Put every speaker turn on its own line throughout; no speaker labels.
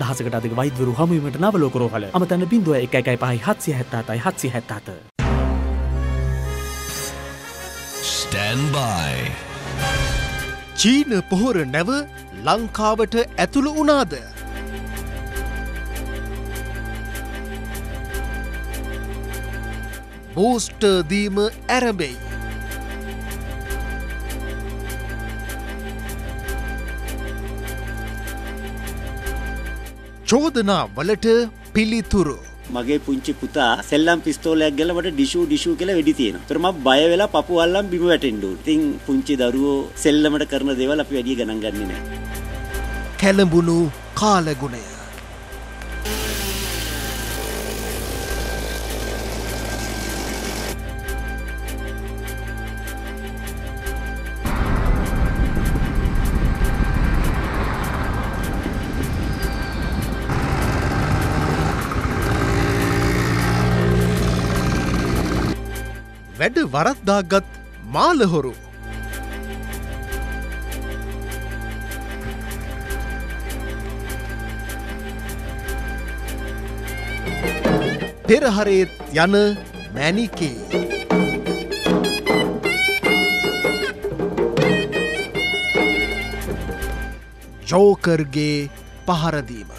දහසකට අධික වෛද්‍යවරු හමුවීමට අමතන්න එකයි පහයි හත්සිය හැත්තාතයි හත්සි හැත්තාත.
Stand by.
චීන පොහොර නැව ලංකාවට ඇතුළු වනාද. බෝස්ට දීම ඇරඹෙයි. චෝදනා වලට පිළිතුරු.
මගේ පුංචි පුතා සෙල්ලම් පිස්තෝලයක් ගලවට ඩිෂූ ඩිෂූ කියලා වෙඩි තියෙනවා. ඒතර මම බය වෙලා පපු අල්ලන් බිම වැටෙන්න. ඉතින් පුංචි දරුවෝ සෙල්ලමට කරන දේවල් අපි වැඩි ගණන් ගන්නේ නැහැ.
කැළඹුණු කාලගුණය. වැඩ වරද්දාගත් මාලහොරු පෙරහරේත් යන මැනිකේ ජෝකර්ගේ පහරදීම.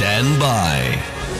Stand by.